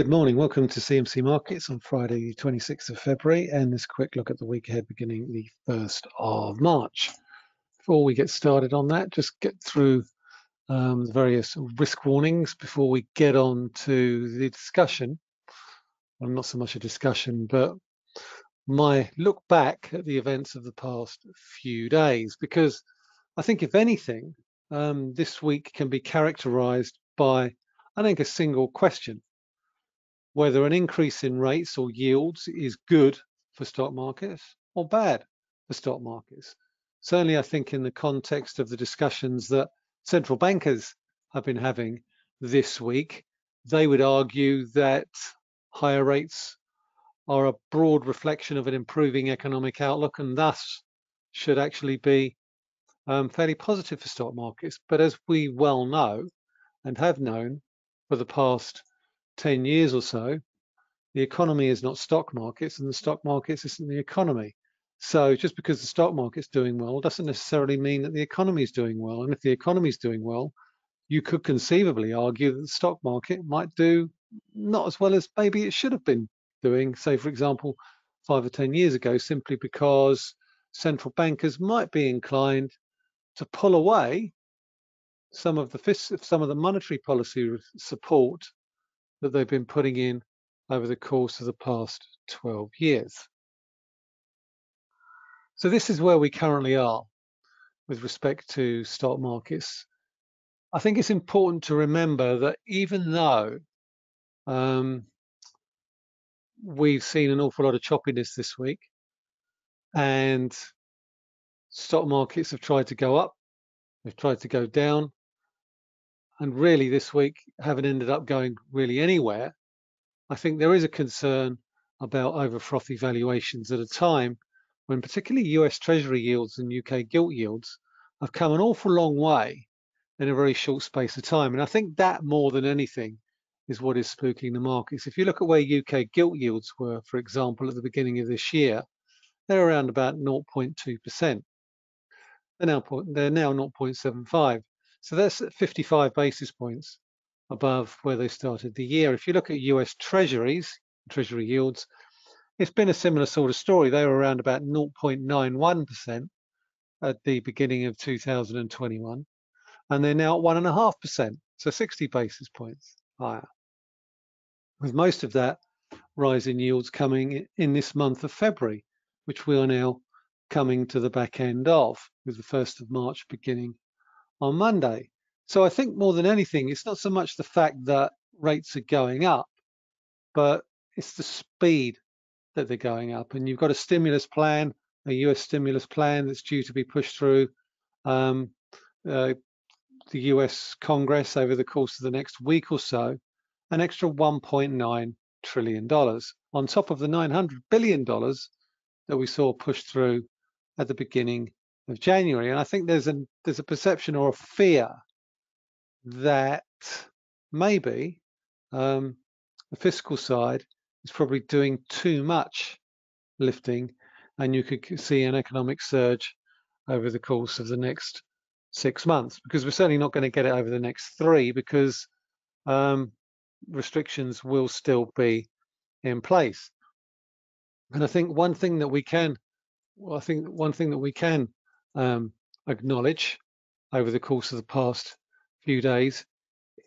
Good morning. Welcome to CMC Markets on Friday, the 26th of February, and this quick look at the week ahead beginning the 1st of March. Before we get started on that, just get through um, the various risk warnings before we get on to the discussion. Well, not so much a discussion, but my look back at the events of the past few days, because I think if anything, um, this week can be characterized by, I think, a single question whether an increase in rates or yields is good for stock markets or bad for stock markets. Certainly, I think in the context of the discussions that central bankers have been having this week, they would argue that higher rates are a broad reflection of an improving economic outlook and thus should actually be um, fairly positive for stock markets. But as we well know and have known for the past 10 years or so, the economy is not stock markets and the stock markets isn't the economy. So just because the stock market's doing well doesn't necessarily mean that the economy is doing well. And if the economy is doing well, you could conceivably argue that the stock market might do not as well as maybe it should have been doing, say, for example, five or 10 years ago, simply because central bankers might be inclined to pull away some of the some of the monetary policy support that they've been putting in over the course of the past 12 years. So this is where we currently are with respect to stock markets. I think it's important to remember that even though um, we've seen an awful lot of choppiness this week and stock markets have tried to go up, they've tried to go down, and really this week haven't ended up going really anywhere, I think there is a concern about over frothy valuations at a time when particularly US Treasury yields and UK gilt yields have come an awful long way in a very short space of time. And I think that more than anything is what is spooking the markets. If you look at where UK gilt yields were, for example, at the beginning of this year, they're around about 0.2%. They're now, they're now 0.75. So that's 55 basis points above where they started the year. If you look at US treasuries, treasury yields, it's been a similar sort of story. They were around about 0.91% at the beginning of 2021, and they're now at 1.5%, so 60 basis points higher. With most of that rise in yields coming in this month of February, which we are now coming to the back end of, with the 1st of March beginning on Monday. So I think more than anything, it's not so much the fact that rates are going up, but it's the speed that they're going up. And you've got a stimulus plan, a US stimulus plan that's due to be pushed through um, uh, the US Congress over the course of the next week or so, an extra $1.9 trillion on top of the $900 billion that we saw pushed through at the beginning of January. And I think there's a there's a perception or a fear that maybe um, the fiscal side is probably doing too much lifting, and you could see an economic surge over the course of the next six months. Because we're certainly not going to get it over the next three, because um, restrictions will still be in place. And I think one thing that we can, well, I think one thing that we can um, acknowledge over the course of the past few days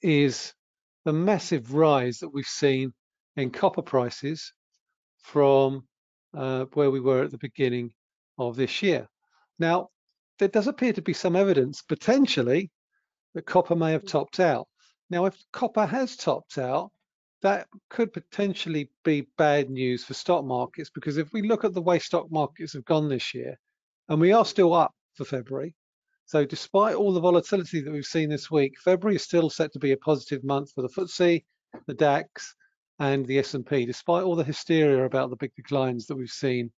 is the massive rise that we've seen in copper prices from uh, where we were at the beginning of this year. Now, there does appear to be some evidence potentially that copper may have topped out. Now, if copper has topped out, that could potentially be bad news for stock markets because if we look at the way stock markets have gone this year, and we are still up for February. So despite all the volatility that we've seen this week, February is still set to be a positive month for the FTSE, the DAX, and the S&P, despite all the hysteria about the big declines that we've seen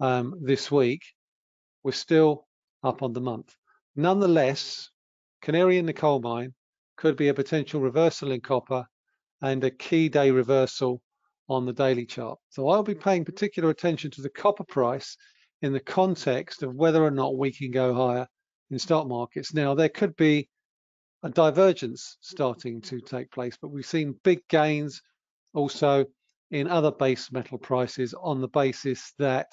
um, this week, we're still up on the month. Nonetheless, canary in the coal mine could be a potential reversal in copper and a key day reversal on the daily chart. So I'll be paying particular attention to the copper price in the context of whether or not we can go higher in stock markets. Now, there could be a divergence starting to take place, but we've seen big gains also in other base metal prices on the basis that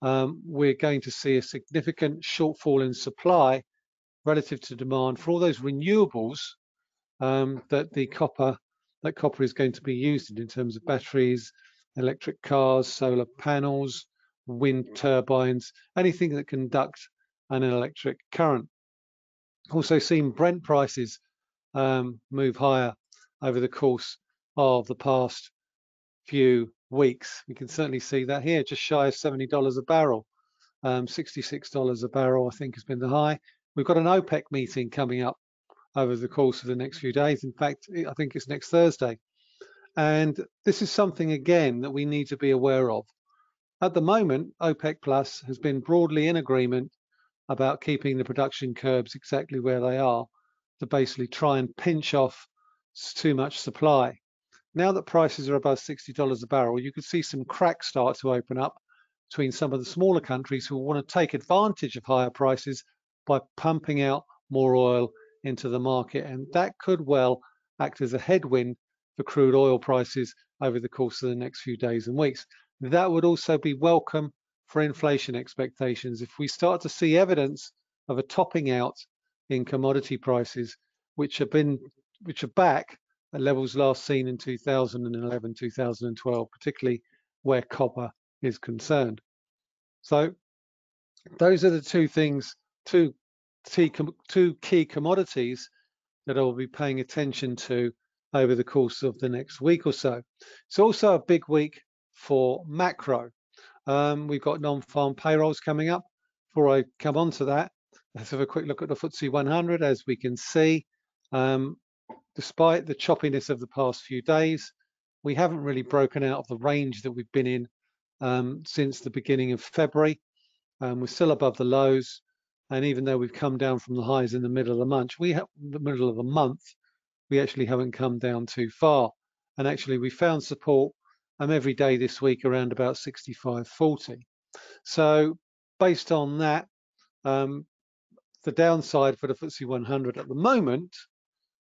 um, we're going to see a significant shortfall in supply relative to demand for all those renewables um, that the copper that copper is going to be used in, in terms of batteries, electric cars, solar panels, wind turbines, anything that conduct an electric current. Also seen Brent prices um, move higher over the course of the past few weeks. We can certainly see that here, just shy of $70 a barrel. Um, $66 a barrel, I think, has been the high. We've got an OPEC meeting coming up over the course of the next few days. In fact, I think it's next Thursday. And this is something, again, that we need to be aware of. At the moment, OPEC Plus has been broadly in agreement about keeping the production curbs exactly where they are to basically try and pinch off too much supply. Now that prices are above $60 a barrel, you could see some cracks start to open up between some of the smaller countries who want to take advantage of higher prices by pumping out more oil into the market. And that could well act as a headwind for crude oil prices over the course of the next few days and weeks. That would also be welcome for inflation expectations. If we start to see evidence of a topping out in commodity prices, which have been which are back at levels last seen in 2011, 2012, particularly where copper is concerned. So those are the two things, two, two key commodities that I will be paying attention to over the course of the next week or so. It's also a big week for macro. Um, we've got non-farm payrolls coming up. Before I come on to that, let's have a quick look at the FTSE 100. As we can see, um, despite the choppiness of the past few days, we haven't really broken out of the range that we've been in um, since the beginning of February. Um, we're still above the lows, and even though we've come down from the highs in the middle of the month, we have the middle of the month, we actually haven't come down too far. And actually, we found support um, every day this week around about 65.40. So based on that, um, the downside for the FTSE 100 at the moment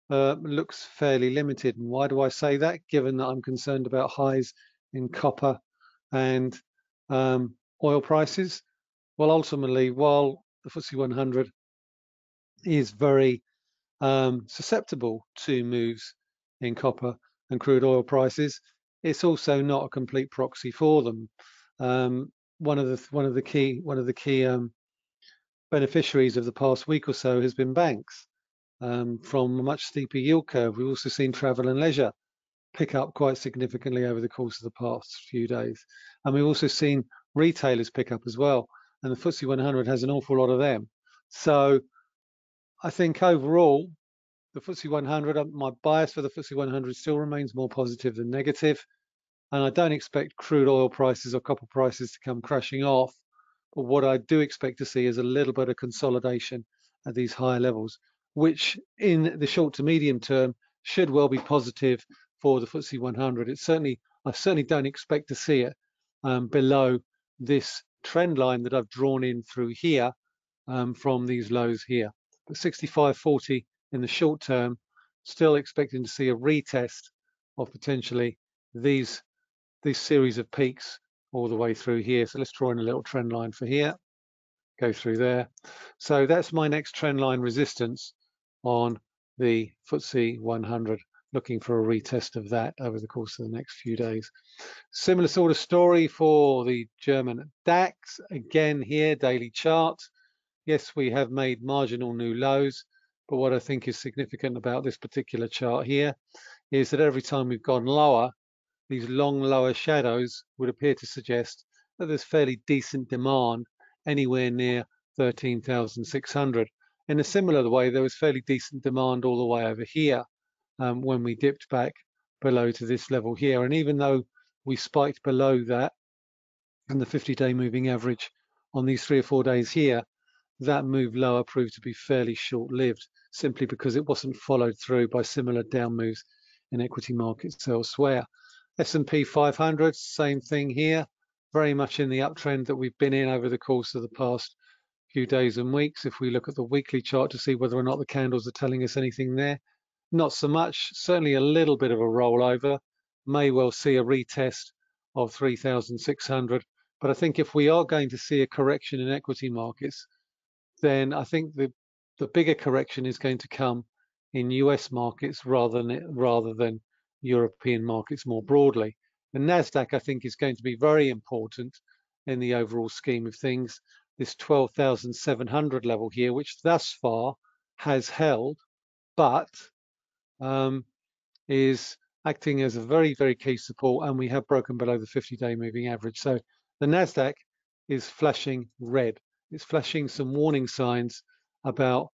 uh, looks fairly limited. And why do I say that? Given that I'm concerned about highs in copper and um, oil prices. Well, ultimately, while the FTSE 100 is very um, susceptible to moves in copper and crude oil prices, it's also not a complete proxy for them. Um, one of the one of the key one of the key um, beneficiaries of the past week or so has been banks um, from a much steeper yield curve. We've also seen travel and leisure pick up quite significantly over the course of the past few days. And we've also seen retailers pick up as well. And the FTSE 100 has an awful lot of them. So I think overall, the FTSE 100, uh, my bias for the FTSE 100 still remains more positive than negative. And I don't expect crude oil prices or copper prices to come crashing off. But what I do expect to see is a little bit of consolidation at these higher levels which in the short to medium term should well be positive for the FTSE 100. It's certainly, I certainly don't expect to see it um, below this trend line that I've drawn in through here um, from these lows here. But 65.40 in the short term, still expecting to see a retest of potentially these, these series of peaks all the way through here. So let's draw in a little trend line for here, go through there. So that's my next trend line resistance on the FTSE 100, looking for a retest of that over the course of the next few days. Similar sort of story for the German DAX. Again here, daily chart. Yes, we have made marginal new lows, but what I think is significant about this particular chart here is that every time we've gone lower, these long lower shadows would appear to suggest that there's fairly decent demand anywhere near 13,600. In a similar way, there was fairly decent demand all the way over here um, when we dipped back below to this level here. And even though we spiked below that and the 50-day moving average on these three or four days here, that move lower proved to be fairly short-lived, simply because it wasn't followed through by similar down moves in equity markets elsewhere. S&P 500, same thing here, very much in the uptrend that we've been in over the course of the past few days and weeks. If we look at the weekly chart to see whether or not the candles are telling us anything there, not so much, certainly a little bit of a rollover, may well see a retest of 3,600. But I think if we are going to see a correction in equity markets, then I think the the bigger correction is going to come in US markets rather than rather than European markets more broadly. The Nasdaq, I think, is going to be very important in the overall scheme of things. This 12,700 level here, which thus far has held, but um, is acting as a very, very key support, and we have broken below the 50-day moving average. So the Nasdaq is flashing red. It's flashing some warning signs about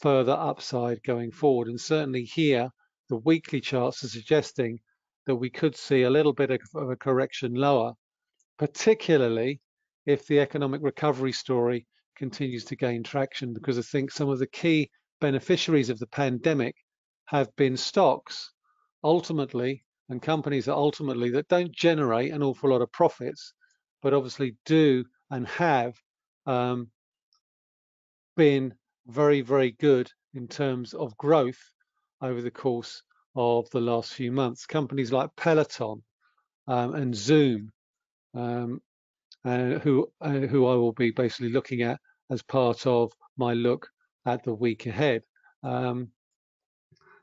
further upside going forward. And certainly here, the weekly charts are suggesting that we could see a little bit of a correction lower, particularly if the economic recovery story continues to gain traction, because I think some of the key beneficiaries of the pandemic have been stocks ultimately and companies that ultimately that don't generate an awful lot of profits, but obviously do and have um, been very, very good in terms of growth over the course of the last few months. Companies like Peloton um, and Zoom, um, uh, who uh, who I will be basically looking at as part of my look at the week ahead. Um,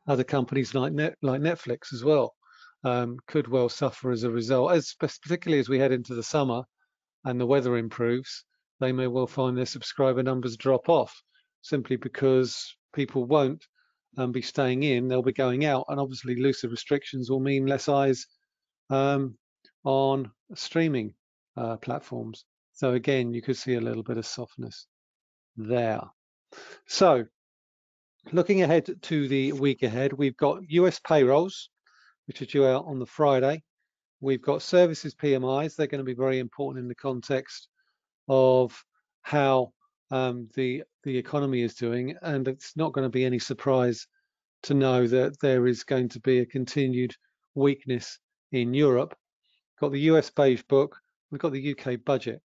other companies like Net, like Netflix as well um, could well suffer as a result, as particularly as we head into the summer and the weather improves. They may well find their subscriber numbers drop off simply because people won't um, be staying in, they'll be going out, and obviously looser restrictions will mean less eyes um, on streaming uh, platforms. So again, you could see a little bit of softness there. So looking ahead to the week ahead, we've got US payrolls, which are due out on the Friday. We've got services PMIs. They're going to be very important in the context of how um, the the economy is doing, and it's not going to be any surprise to know that there is going to be a continued weakness in Europe. We've Got the US beige book, we've got the UK budget.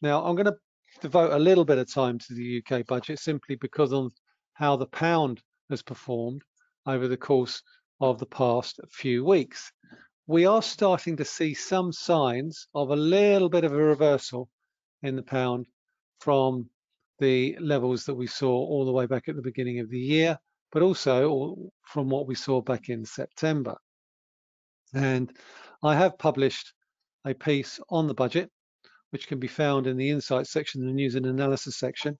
Now I'm going to devote a little bit of time to the UK budget simply because of how the pound has performed over the course of the past few weeks. We are starting to see some signs of a little bit of a reversal in the pound from the levels that we saw all the way back at the beginning of the year, but also from what we saw back in September. And I have published a piece on the budget, which can be found in the insights section, the news and analysis section,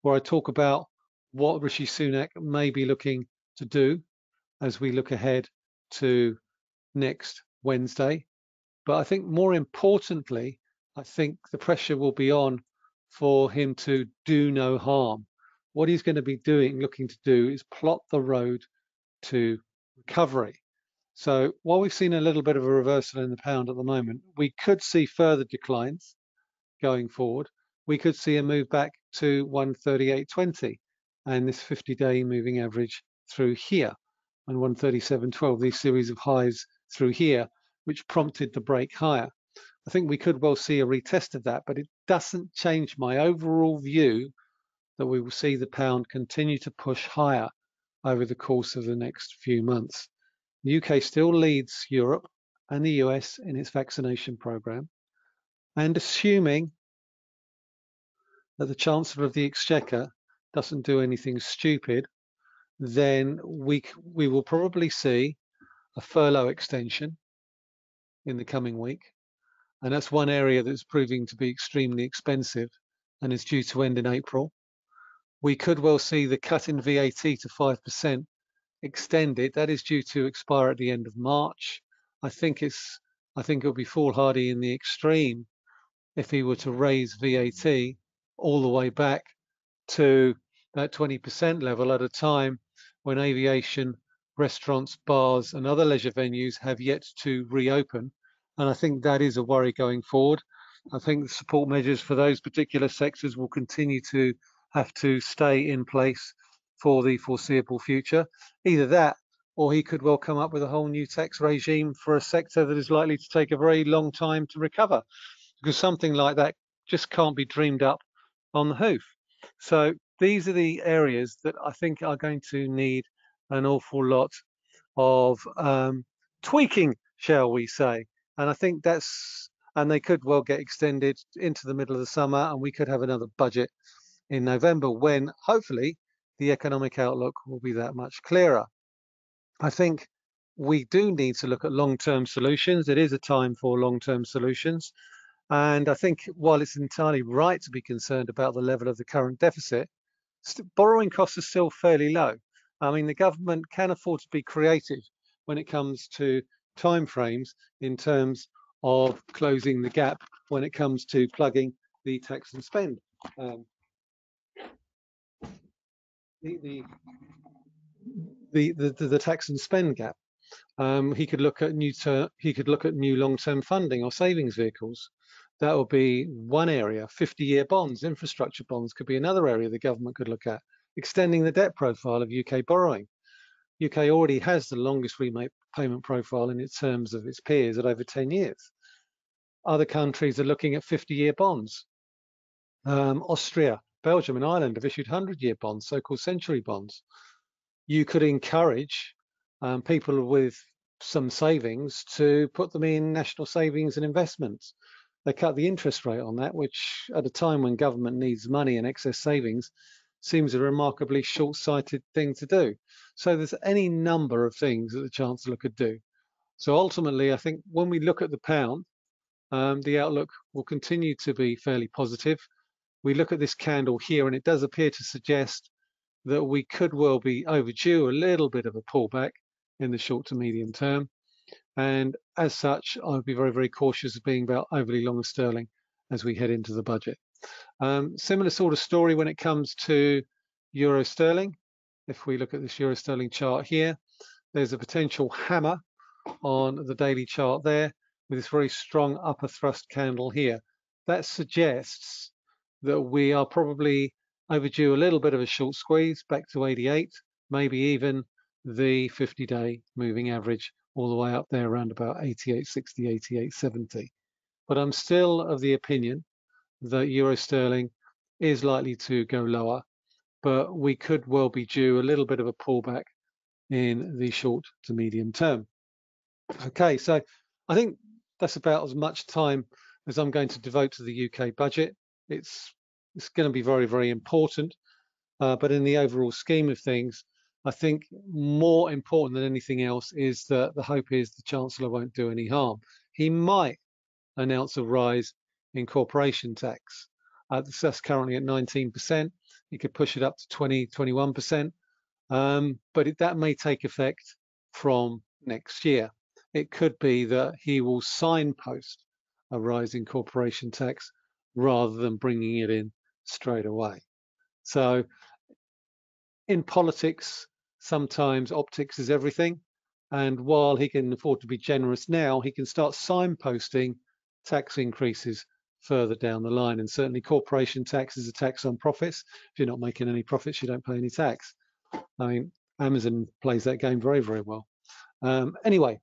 where I talk about what Rishi Sunak may be looking to do as we look ahead to next Wednesday. But I think more importantly, I think the pressure will be on for him to do no harm. What he's going to be doing, looking to do, is plot the road to recovery. So while we've seen a little bit of a reversal in the pound at the moment, we could see further declines going forward. We could see a move back to 138.20 and this 50-day moving average through here and 137.12, these series of highs through here, which prompted the break higher. I think we could well see a retest of that, but it doesn't change my overall view that we will see the pound continue to push higher over the course of the next few months. The UK still leads Europe and the US in its vaccination program. And assuming that the Chancellor of the Exchequer doesn't do anything stupid, then we, we will probably see a furlough extension in the coming week. And that's one area that's proving to be extremely expensive and is due to end in April. We could well see the cut in VAT to 5% extended. That is due to expire at the end of March. I think it's I think it'll be foolhardy in the extreme if he were to raise VAT all the way back to that 20% level at a time when aviation, restaurants, bars, and other leisure venues have yet to reopen and I think that is a worry going forward. I think support measures for those particular sectors will continue to have to stay in place for the foreseeable future. Either that, or he could well come up with a whole new tax regime for a sector that is likely to take a very long time to recover, because something like that just can't be dreamed up on the hoof. So these are the areas that I think are going to need an awful lot of um, tweaking shall we say. And I think that's, and they could well get extended into the middle of the summer and we could have another budget in November when hopefully the economic outlook will be that much clearer. I think we do need to look at long-term solutions. It is a time for long-term solutions. And I think while it's entirely right to be concerned about the level of the current deficit, borrowing costs are still fairly low. I mean, the government can afford to be creative when it comes to timeframes in terms of closing the gap when it comes to plugging the tax and spend. Um, the, the, the, the, tax and spend gap. Um, he could look at new he could look at new long-term funding or savings vehicles. That would be one area. 50-year bonds, infrastructure bonds could be another area the government could look at. Extending the debt profile of UK borrowing. UK already has the longest repayment payment profile in its terms of its peers at over 10 years. Other countries are looking at 50-year bonds. Um, Austria, Belgium and Ireland have issued 100-year bonds, so-called century bonds. You could encourage um, people with some savings to put them in national savings and investments. They cut the interest rate on that, which at a time when government needs money and excess savings, seems a remarkably short-sighted thing to do. So there's any number of things that the Chancellor could do. So ultimately, I think when we look at the pound, um, the outlook will continue to be fairly positive. We look at this candle here, and it does appear to suggest that we could well be overdue a little bit of a pullback in the short to medium term. And as such, I would be very, very cautious of being about overly long sterling as we head into the budget. Um, similar sort of story when it comes to euro sterling. If we look at this euro sterling chart here, there's a potential hammer on the daily chart there with this very strong upper thrust candle here. That suggests that we are probably overdue a little bit of a short squeeze back to 88, maybe even the 50-day moving average all the way up there around about 88.60, 88.70. But I'm still of the opinion that euro sterling is likely to go lower, but we could well be due a little bit of a pullback in the short to medium term. Okay, so I think that's about as much time as I'm going to devote to the UK budget. It's it's going to be very, very important, uh, but in the overall scheme of things, I think more important than anything else is that the hope is the Chancellor won't do any harm. He might announce a rise in corporation tax. Uh, that's currently at 19%. He could push it up to 20, 21%, um, but it, that may take effect from next year. It could be that he will signpost a rise in corporation tax rather than bringing it in straight away. So in politics, sometimes optics is everything. And while he can afford to be generous now, he can start signposting tax increases further down the line. And certainly corporation tax is a tax on profits. If you're not making any profits, you don't pay any tax. I mean, Amazon plays that game very, very well. Um, anyway,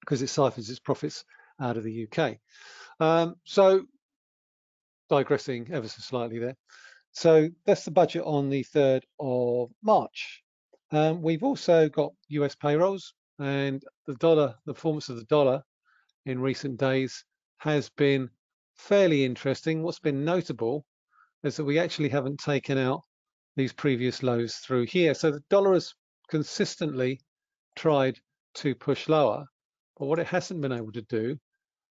because it siphons its profits out of the UK. Um, so digressing ever so slightly there. So that's the budget on the 3rd of March. Um, we've also got US payrolls and the dollar, the performance of the dollar in recent days has been fairly interesting. What's been notable is that we actually haven't taken out these previous lows through here. So the dollar has consistently tried to push lower, but what it hasn't been able to do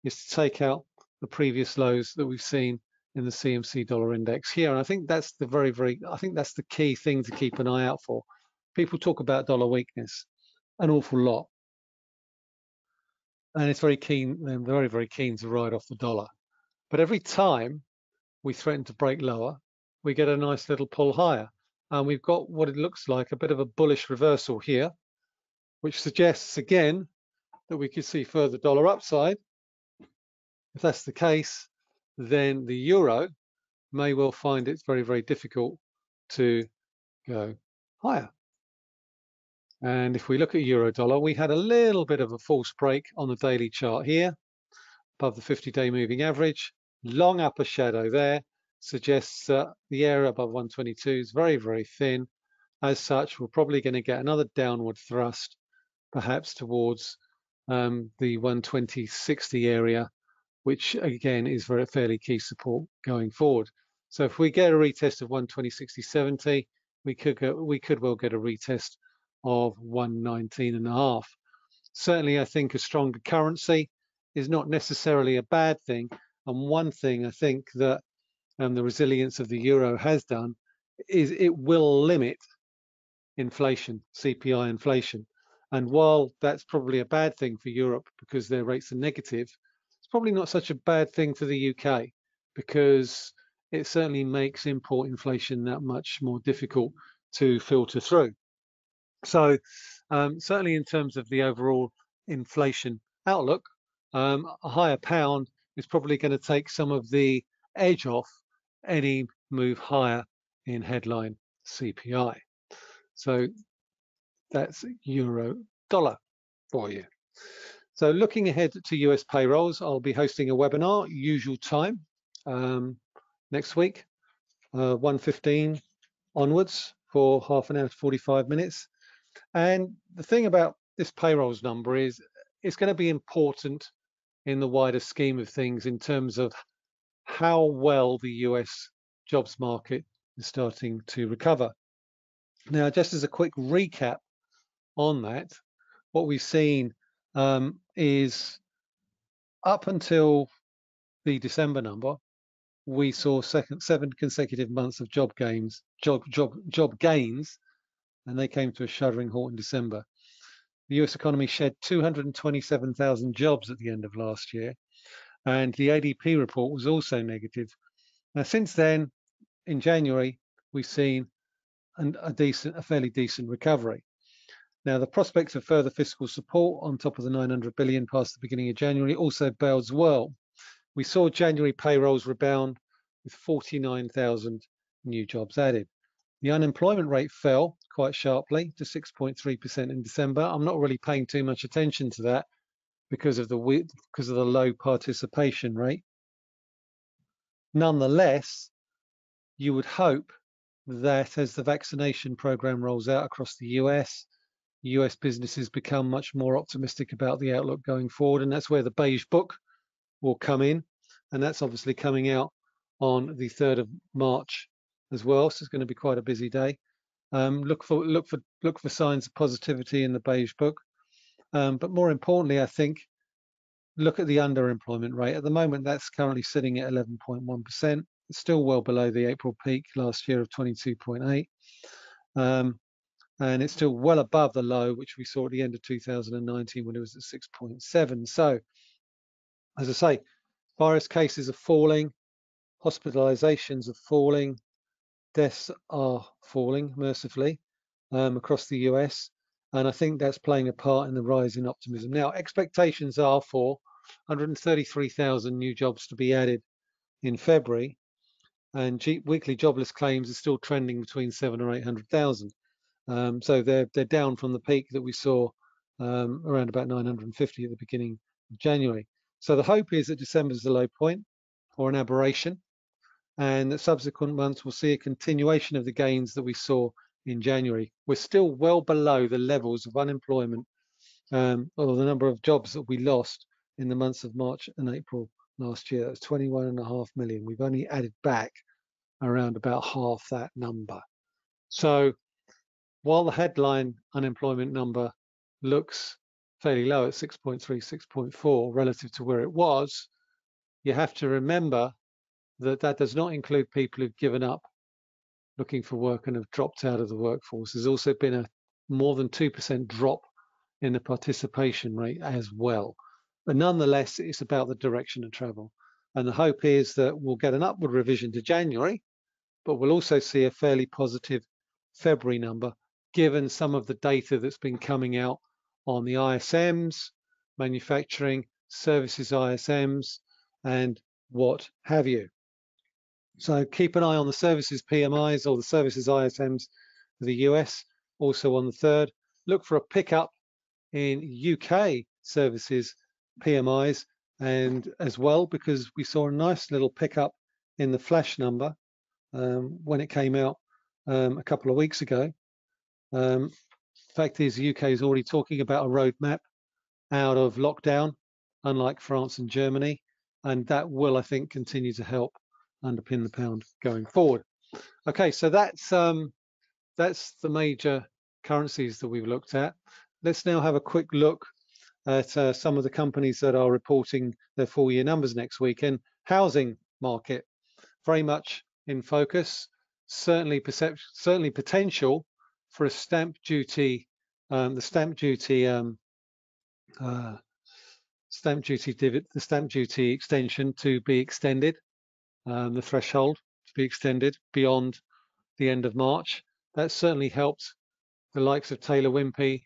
is to take out the previous lows that we've seen in the CMC dollar index here. And I think that's the very, very, I think that's the key thing to keep an eye out for people talk about dollar weakness an awful lot. And it's very keen, they're very, very keen to ride off the dollar. But every time we threaten to break lower, we get a nice little pull higher. And we've got what it looks like a bit of a bullish reversal here, which suggests again that we could see further dollar upside. If that's the case, then the euro may well find it very, very difficult to go higher. And if we look at euro dollar, we had a little bit of a false break on the daily chart here above the 50-day moving average. Long upper shadow there suggests that the area above 122 is very, very thin. As such, we're probably going to get another downward thrust, perhaps towards um, the 120.60 area, which again is very fairly key support going forward. So if we get a retest of 120.60.70, we could go, we could well get a retest of 119 and a half. Certainly, I think a stronger currency is not necessarily a bad thing. And one thing I think that um, the resilience of the euro has done is it will limit inflation, CPI inflation. And while that's probably a bad thing for Europe because their rates are negative, it's probably not such a bad thing for the UK because it certainly makes import inflation that much more difficult to filter through. So um, certainly in terms of the overall inflation outlook, um, a higher pound is probably going to take some of the edge off any move higher in headline CPI. So that's euro dollar for you. So looking ahead to US payrolls, I'll be hosting a webinar, usual time, um, next week, uh, 1.15 onwards for half an hour to 45 minutes. And the thing about this payrolls number is it's going to be important in the wider scheme of things in terms of how well the US jobs market is starting to recover. Now, just as a quick recap on that, what we've seen um, is up until the December number, we saw second, seven consecutive months of job gains, job job job gains, and they came to a shuddering halt in December. The US economy shed 227,000 jobs at the end of last year, and the ADP report was also negative. Now, since then, in January, we've seen an, a decent, a fairly decent recovery. Now, the prospects of further fiscal support on top of the 900 billion past the beginning of January also bodes well. We saw January payrolls rebound with 49,000 new jobs added. The unemployment rate fell quite sharply to 6.3% in December. I'm not really paying too much attention to that because of the because of the low participation rate. Nonetheless, you would hope that as the vaccination program rolls out across the US, US businesses become much more optimistic about the outlook going forward, and that's where the beige book will come in, and that's obviously coming out on the 3rd of March as well. So it's going to be quite a busy day. Um, look for look for look for signs of positivity in the beige book. Um, but more importantly, I think look at the underemployment rate. At the moment, that's currently sitting at 11.1%. It's still well below the April peak last year of 22.8. Um, and it's still well above the low, which we saw at the end of 2019 when it was at 6.7. So, as I say, virus cases are falling, hospitalizations are falling, deaths are falling mercifully um, across the US. And I think that's playing a part in the rise in optimism. Now, expectations are for 133,000 new jobs to be added in February, and weekly jobless claims are still trending between seven or 800,000. Um, so they're they're down from the peak that we saw um, around about 950 at the beginning of January. So the hope is that December is the low point or an aberration, and that subsequent months will see a continuation of the gains that we saw in January. We're still well below the levels of unemployment um, or the number of jobs that we lost in the months of March and April last year. That's 21 and a half million. We've only added back around about half that number. So while the headline unemployment number looks fairly low at 6.3, 6.4 relative to where it was, you have to remember that that does not include people who've given up looking for work and have dropped out of the workforce. There's also been a more than 2% drop in the participation rate as well. But nonetheless, it's about the direction of travel. And the hope is that we'll get an upward revision to January, but we'll also see a fairly positive February number, given some of the data that's been coming out on the ISMs, manufacturing, services ISMs, and what have you. So keep an eye on the services PMIs or the services ISMs for the US, also on the third. Look for a pickup in UK services PMIs and as well because we saw a nice little pickup in the flash number um, when it came out um, a couple of weeks ago. Um, fact is, the UK is already talking about a roadmap, out of lockdown, unlike France and Germany, and that will, I think, continue to help underpin the pound going forward. Okay, so that's um, that's the major currencies that we've looked at. Let's now have a quick look at uh, some of the companies that are reporting their full year numbers next week. And housing market, very much in focus. Certainly, perception, certainly potential for a stamp duty, um, the stamp duty, um, uh, stamp duty the stamp duty extension to be extended, um, the threshold to be extended beyond the end of March. That certainly helped the likes of Taylor Wimpey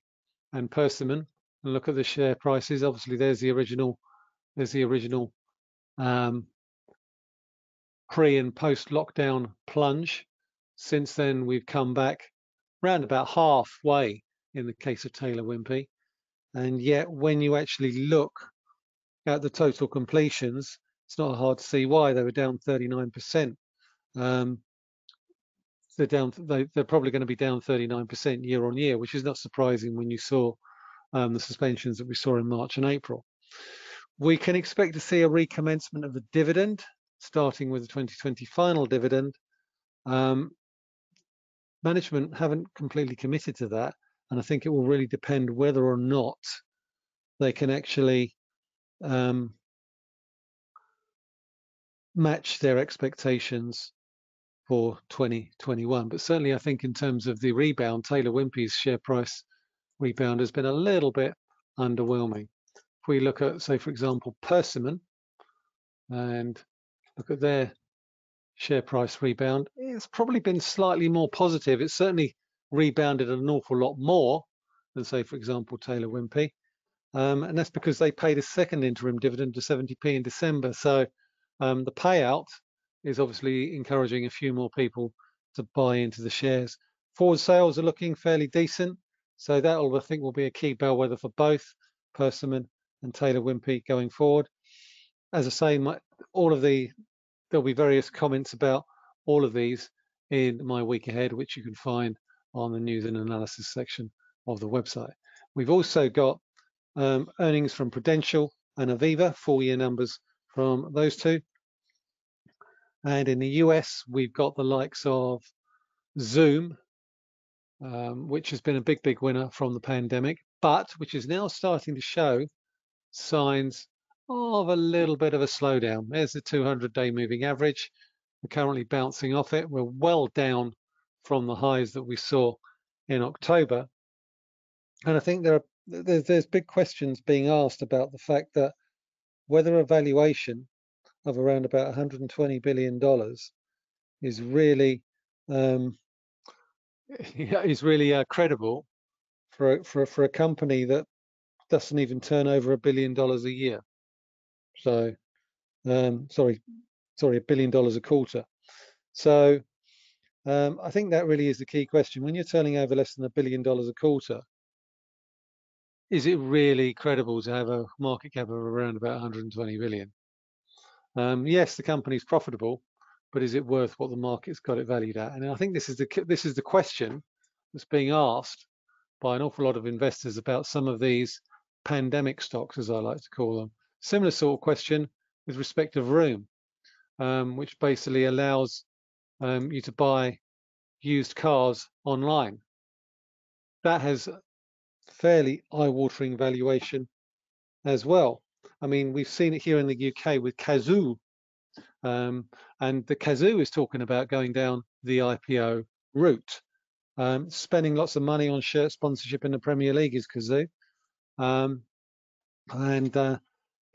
and Persimmon. And look at the share prices. Obviously, there's the original, there's the original um, pre and post lockdown plunge. Since then, we've come back round about halfway in the case of Taylor Wimpey. And yet, when you actually look at the total completions, it's not hard to see why they were down 39%. Um, they're down. They, are probably going to be down 39% year on year, which is not surprising when you saw um, the suspensions that we saw in March and April. We can expect to see a recommencement of the dividend, starting with the 2020 final dividend. Um, management haven't completely committed to that, and I think it will really depend whether or not they can actually um, match their expectations for 2021. But certainly, I think in terms of the rebound, Taylor Wimpey's share price rebound has been a little bit underwhelming. If we look at, say, for example, Persimmon and look at their share price rebound, it's probably been slightly more positive. It's certainly rebounded an awful lot more than, say, for example, Taylor Wimpey. Um, and that's because they paid a second interim dividend to 70p in December. So um, the payout is obviously encouraging a few more people to buy into the shares. Forward sales are looking fairly decent, so that I think will be a key bellwether for both Persimmon and Taylor Wimpey going forward. As I say, my, all of the there'll be various comments about all of these in my week ahead, which you can find on the news and analysis section of the website. We've also got um, earnings from Prudential and Aviva, full year numbers from those two. And in the US, we've got the likes of Zoom, um, which has been a big, big winner from the pandemic, but which is now starting to show signs of a little bit of a slowdown. There's the 200-day moving average. We're currently bouncing off it. We're well down from the highs that we saw in October. And I think there are there's, there's big questions being asked about the fact that whether a valuation of around about 120 billion dollars is really um, is really uh, credible for a, for for a company that doesn't even turn over a billion dollars a year. So, um, sorry, sorry, a billion dollars a quarter. So, um, I think that really is the key question. When you're turning over less than a billion dollars a quarter, is it really credible to have a market cap of around about 120 billion? Um, yes, the company's profitable, but is it worth what the market's got it valued at? And I think this is the this is the question that's being asked by an awful lot of investors about some of these pandemic stocks, as I like to call them. Similar sort of question with respect of Vroom, um, which basically allows um, you to buy used cars online. That has fairly eye-watering valuation as well. I mean, we've seen it here in the UK with Cazoo, um, and the Cazoo is talking about going down the IPO route. Um, spending lots of money on shirt sponsorship in the Premier League is Cazoo, um, and uh,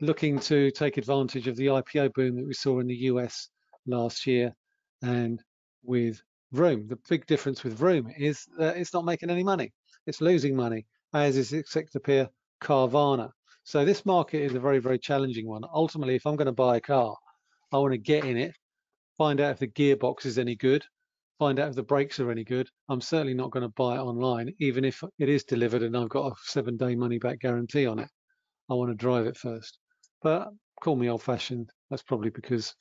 looking to take advantage of the IPO boom that we saw in the US last year and with Vroom. The big difference with Vroom is that it's not making any money. It's losing money, as is expected to appear Carvana. So this market is a very, very challenging one. Ultimately, if I'm going to buy a car, I want to get in it, find out if the gearbox is any good, find out if the brakes are any good. I'm certainly not going to buy it online, even if it is delivered and I've got a seven day money back guarantee on it. I want to drive it first. But call me old fashioned. That's probably because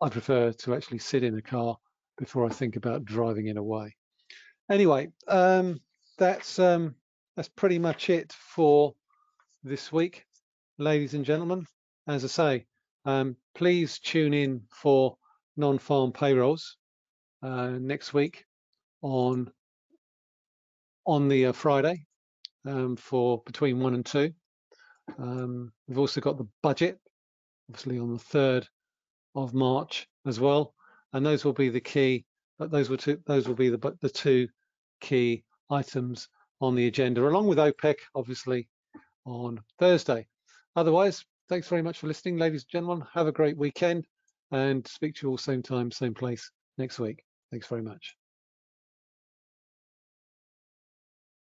I prefer to actually sit in a car before I think about driving it away. Anyway, um, that's um, that's pretty much it for this week, ladies and gentlemen. As I say, um, please tune in for non-farm payrolls uh, next week on on the uh, Friday um, for between one and two. Um, we've also got the budget, obviously on the third of March as well, and those will be the key. Those will those will be the the two key items on the agenda, along with OPEC, obviously, on Thursday. Otherwise, thanks very much for listening, ladies and gentlemen. Have a great weekend and speak to you all same time, same place next week. Thanks very much.